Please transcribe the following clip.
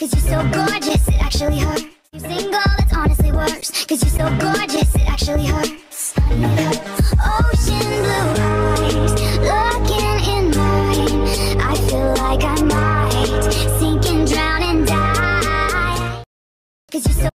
Cause you're so gorgeous, it actually hurts. You're single, it's honestly worse. Cause you're so gorgeous, it actually hurts. Ocean blue eyes, looking in mine. I feel like I might sink and drown and die. Cause you're so